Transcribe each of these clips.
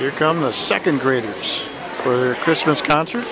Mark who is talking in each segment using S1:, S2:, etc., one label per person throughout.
S1: Here come the second graders for their Christmas concert.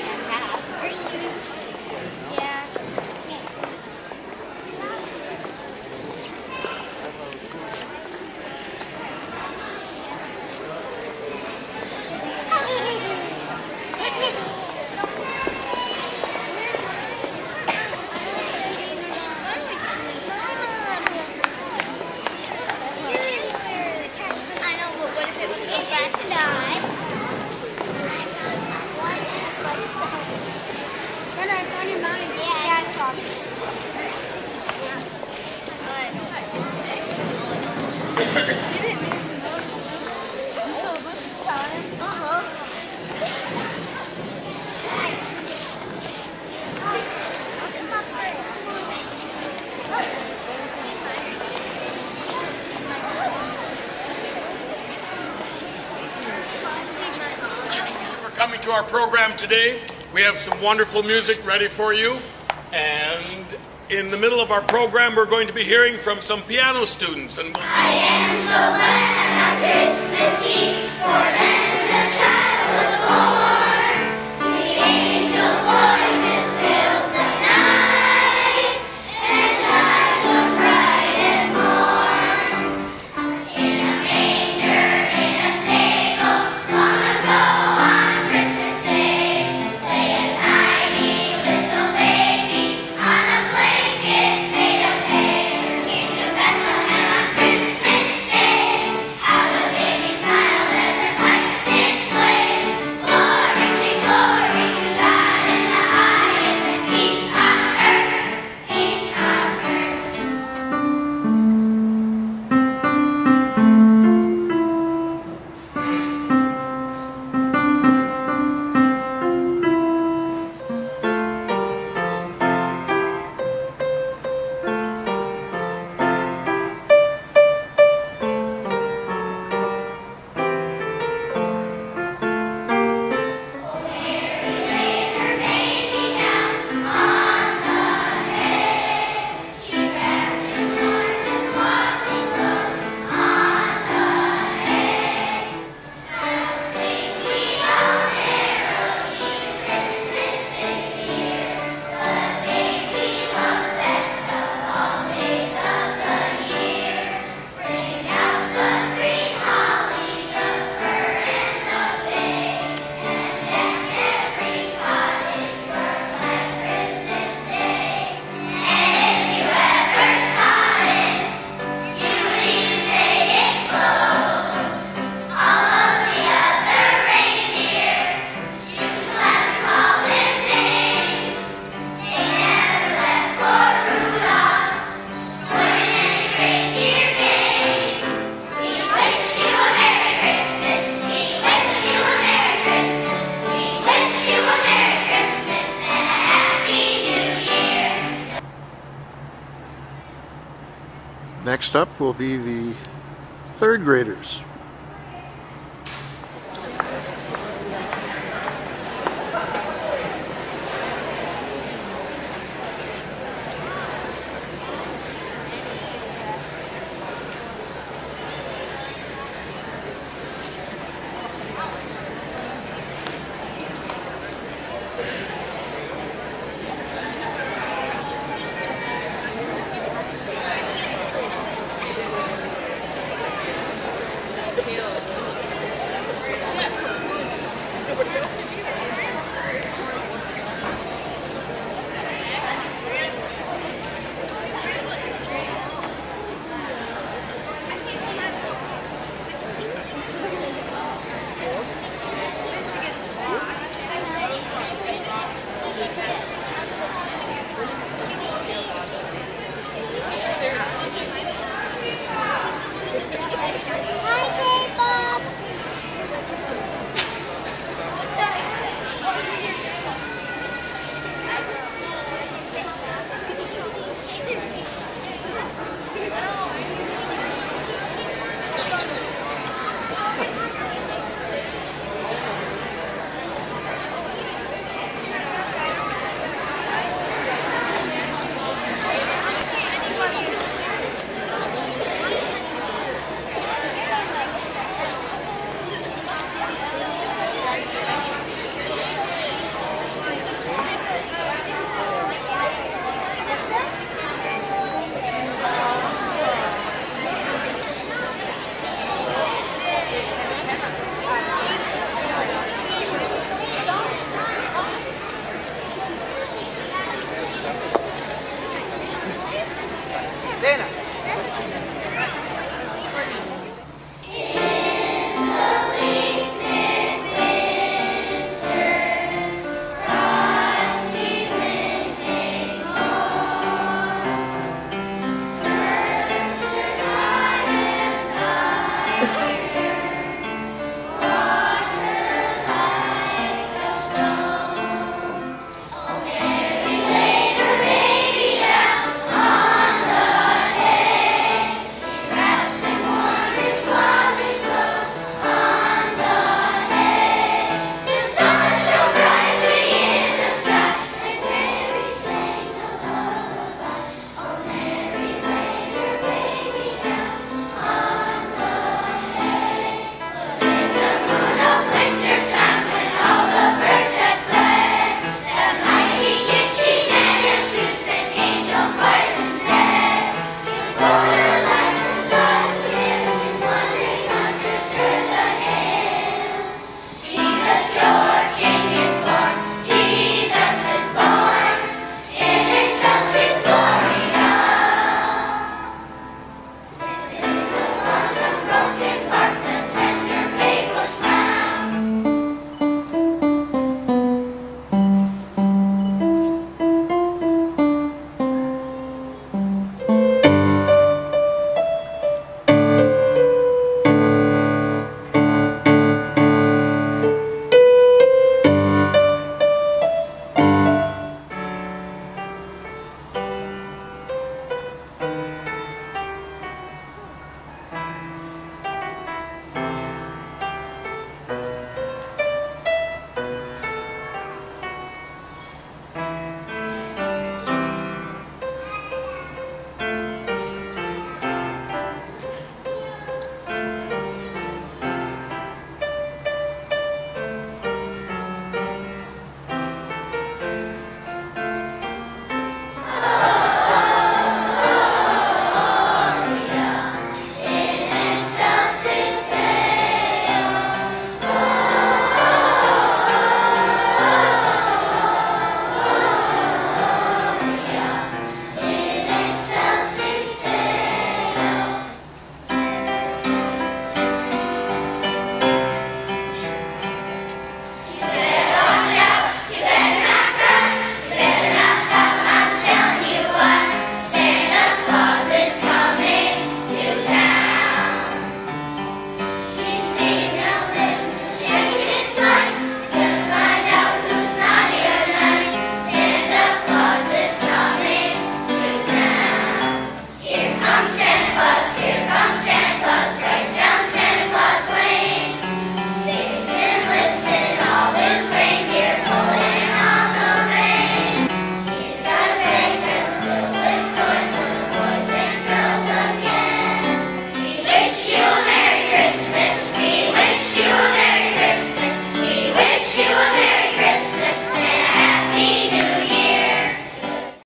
S2: Our program today. We have some wonderful music ready for you. And in the middle of our program, we're going to be hearing from some piano students. And
S1: Next up will be the third graders.